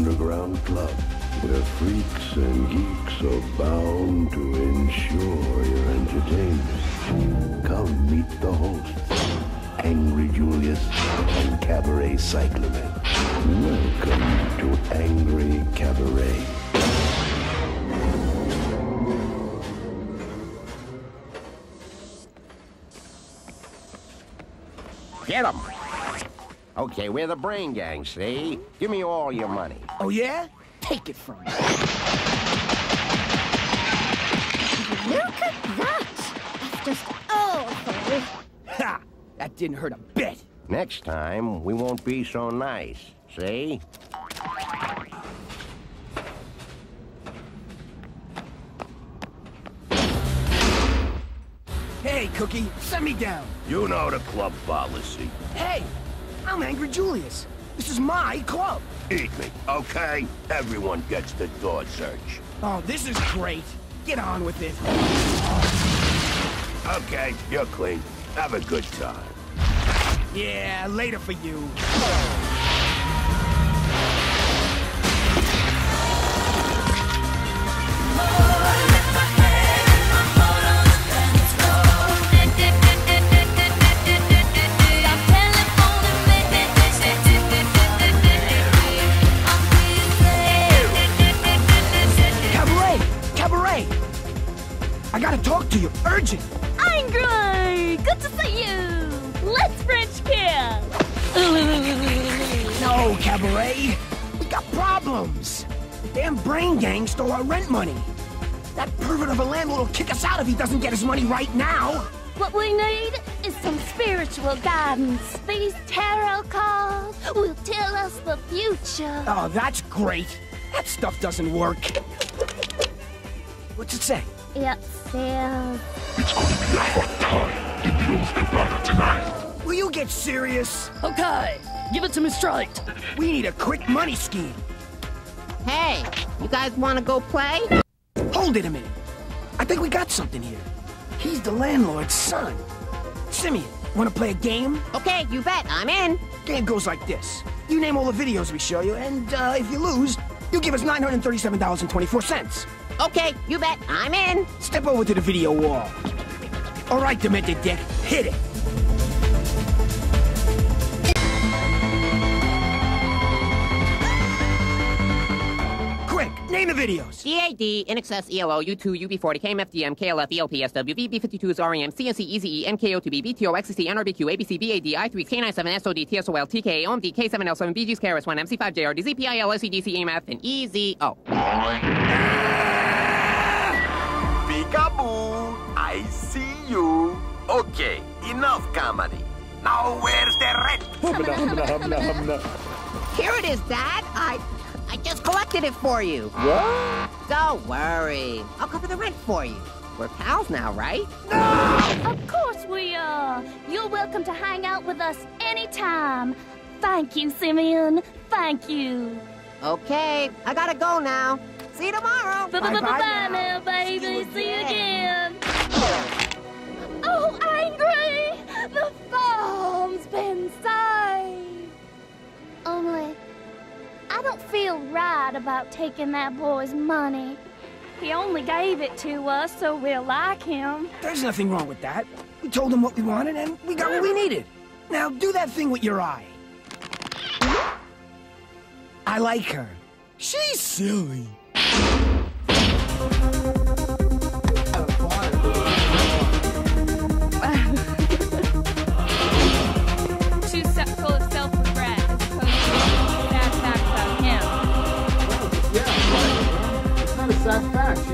underground club where freaks and geeks are bound to ensure your entertainment. Come meet the hosts, Angry Julius and Cabaret Cyclamen. Welcome to Angry Cabaret. Get 'em! Okay, we're the brain gang, see? Give me all your money. Oh, yeah? Take it from me. Look at that! That's just awful. Ha! That didn't hurt a bit. Next time, we won't be so nice, see? Hey, Cookie, send me down. You know the club policy. Hey, I'm Angry Julius. This is my club. Eat me, okay? Everyone gets the door search. Oh, this is great. Get on with it. Okay, you're clean. Have a good time. Yeah, later for you. To you. Urgent! Angry! Good to see you! Let's French kiss! No, Cabaret! We got problems! Damn brain gang stole our rent money! That pervert of a landlord will kick us out if he doesn't get his money right now! What we need is some spiritual guidance. These tarot cards will tell us the future. Oh, that's great! That stuff doesn't work! What's it say? It says... Will you get serious? Okay, give it to me straight. We need a quick money scheme. Hey, you guys want to go play? Hold it a minute. I think we got something here. He's the landlord's son. Simeon, wanna play a game? Okay, you bet. I'm in. Game goes like this. You name all the videos we show you, and uh, if you lose, you give us $937.24. Okay, you bet. I'm in. Step over to the video wall. All right, Demented Dick, hit it. Quick, name the videos. DAD, NXS, ELO, U2, UB40, KMFDM, KLF, ELPSW, VB52s, REM, CNC, EZE, MKO2B, BTO, XCC, NRBQ, ABC, BAD, I3, K97, SOD, TSOL, TK, OMD, K7L7, BGs, KRS1, MC5, JRD, ZPIL, SEDC, AMF, and EZO. Peekaboo! I see you. Okay, enough comedy. Now where's the rent? Here it is, Dad. I, I just collected it for you. What? Don't worry. I'll cover the rent for you. We're pals now, right? No! Of course we are! You're welcome to hang out with us anytime. Thank you, Simeon. Thank you. Okay, I gotta go now. See you tomorrow. Bye-bye now. now, baby. See you See you I don't feel right about taking that boy's money. He only gave it to us so we'll like him. There's nothing wrong with that. We told him what we wanted, and we got what we needed. Now do that thing with your eye. I like her. She's silly.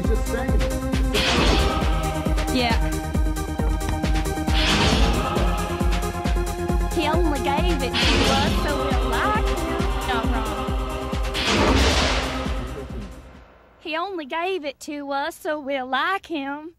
Just saying. Yeah. He only gave it to us so we'll like. Not wrong. He only gave it to us so we'll like him.